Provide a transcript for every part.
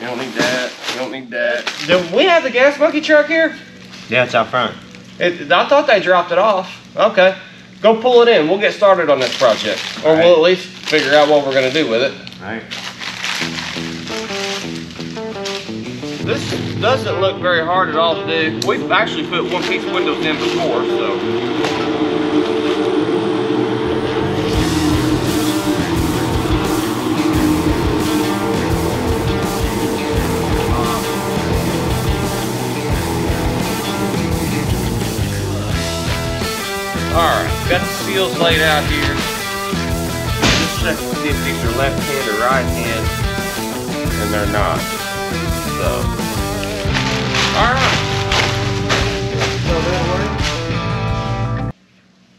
You don't need that. You don't need that. Do we have the gas monkey truck here? Yeah, it's out front. It, I thought they dropped it off. Okay. Go pull it in. We'll get started on this project. Or All right. we'll at least figure out what we're going to do with it. Alright. This doesn't look very hard at all to do. We've actually put one piece of windows in before, so. Got the seals laid out here. Just check to see if these are left hand or right hand. And they're not. So. Alright.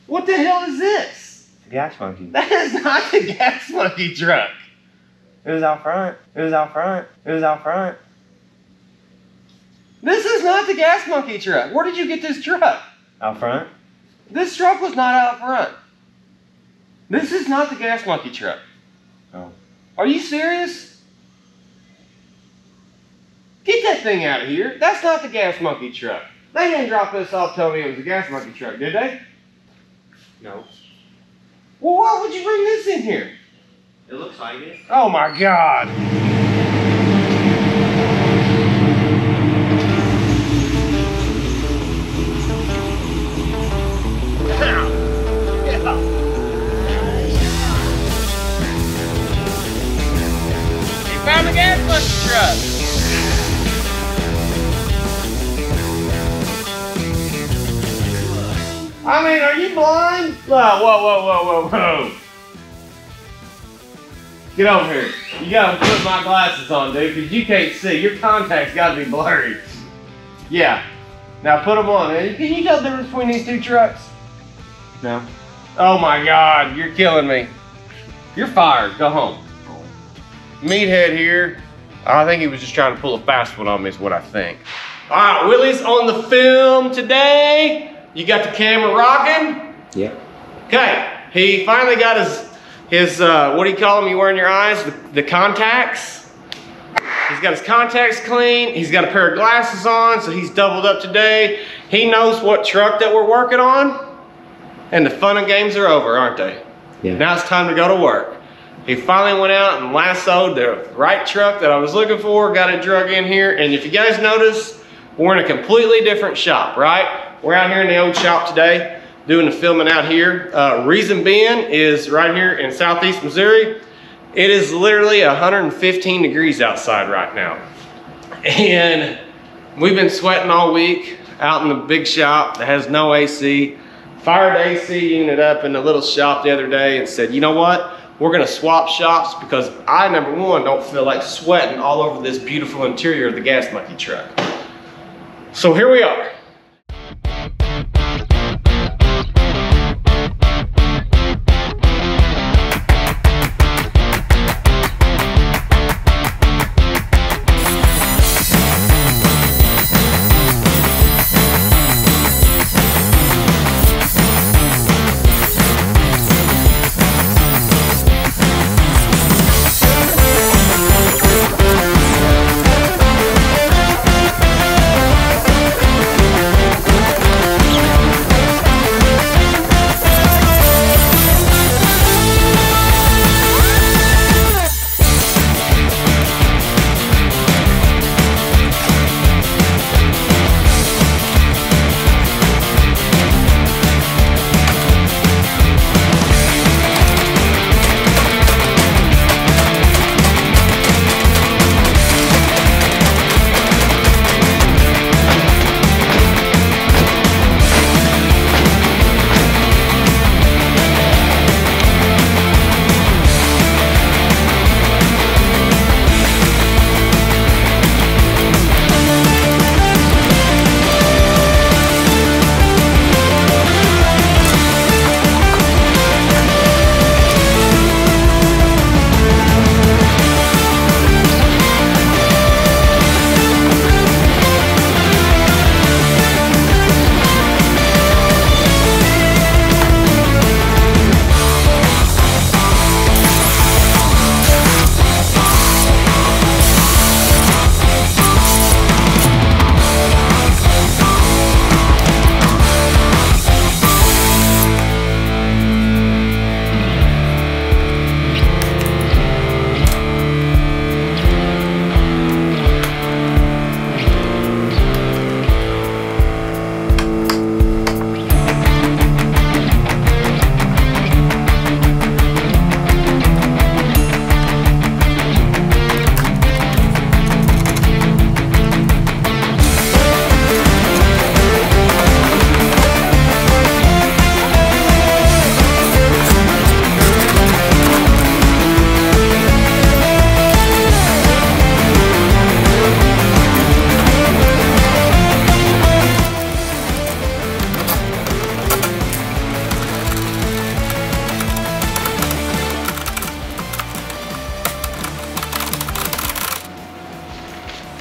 What the hell is this? It's a gas monkey. That is not the gas monkey truck. It was out front. It was out front. It was out front. This is not the gas monkey truck. Where did you get this truck? Out front? This truck was not out front. This is not the gas monkey truck. Oh. Are you serious? Get that thing out of here. That's not the gas monkey truck. They didn't drop this off telling me it was a gas monkey truck, did they? No. Well, why would you bring this in here? It looks like it. Oh my god. Truck. I mean, are you blind? Whoa, whoa, whoa, whoa, whoa, whoa. Get over here. You gotta put my glasses on, dude, because you can't see. Your contacts gotta be blurry. Yeah. Now put them on. man. Can you tell the difference between these two trucks? No. Oh my God, you're killing me. You're fired. Go home. Meathead here. I think he was just trying to pull a fast one on me, is what I think. All right, Willie's on the film today. You got the camera rocking. Yeah. Okay, he finally got his, his uh, what do you call them you wear in your eyes? The, the contacts. He's got his contacts clean. He's got a pair of glasses on, so he's doubled up today. He knows what truck that we're working on. And the fun and games are over, aren't they? Yeah. Now it's time to go to work. He finally went out and lassoed the right truck that I was looking for, got it drug in here. And if you guys notice, we're in a completely different shop, right? We're out here in the old shop today doing the filming out here. Uh, reason being is right here in southeast Missouri, it is literally 115 degrees outside right now. And we've been sweating all week out in the big shop that has no AC. Fired AC unit up in the little shop the other day and said, you know what? We're gonna swap shops because I, number one, don't feel like sweating all over this beautiful interior of the gas monkey truck. So here we are.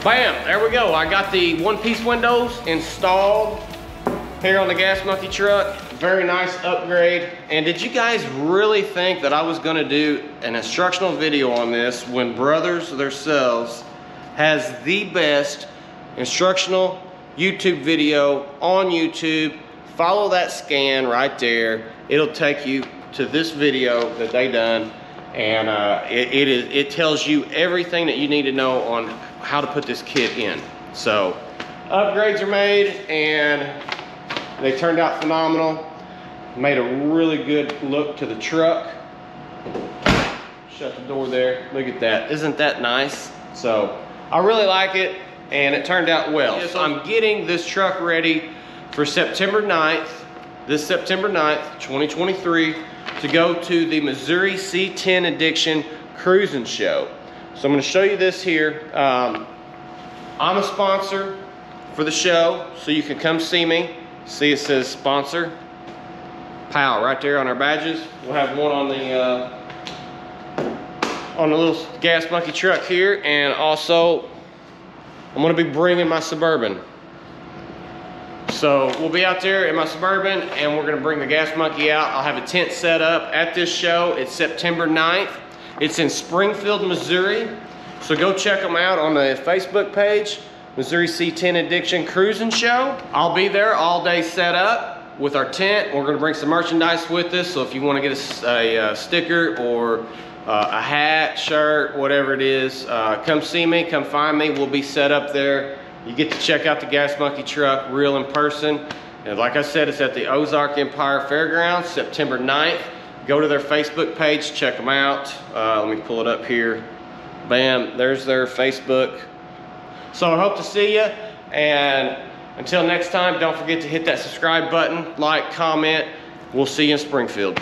Bam, there we go. I got the one-piece windows installed here on the Gas Monkey truck. Very nice upgrade. And did you guys really think that I was gonna do an instructional video on this when Brothers themselves has the best instructional YouTube video on YouTube. Follow that scan right there. It'll take you to this video that they done. And uh, it, it, is, it tells you everything that you need to know on how to put this kit in. So upgrades are made and they turned out phenomenal. Made a really good look to the truck. Shut the door there. Look at that. Isn't that nice? So I really like it and it turned out well. So I'm getting this truck ready for September 9th, this September 9th, 2023, to go to the Missouri C10 Addiction Cruise n Show. So I'm gonna show you this here. Um, I'm a sponsor for the show, so you can come see me. See it says sponsor. PAL right there on our badges. We'll have one on the uh, on the little gas monkey truck here and also I'm gonna be bringing my Suburban. So we'll be out there in my Suburban and we're gonna bring the gas monkey out. I'll have a tent set up at this show. It's September 9th. It's in Springfield, Missouri. So go check them out on the Facebook page, Missouri C10 Addiction Cruise n Show. I'll be there all day set up with our tent. We're gonna bring some merchandise with us. So if you wanna get a, a, a sticker or uh, a hat, shirt, whatever it is, uh, come see me, come find me. We'll be set up there. You get to check out the Gas Monkey truck real in person. And like I said, it's at the Ozark Empire Fairgrounds, September 9th. Go to their Facebook page, check them out. Uh, let me pull it up here. Bam, there's their Facebook. So I hope to see you. And until next time, don't forget to hit that subscribe button, like, comment. We'll see you in Springfield.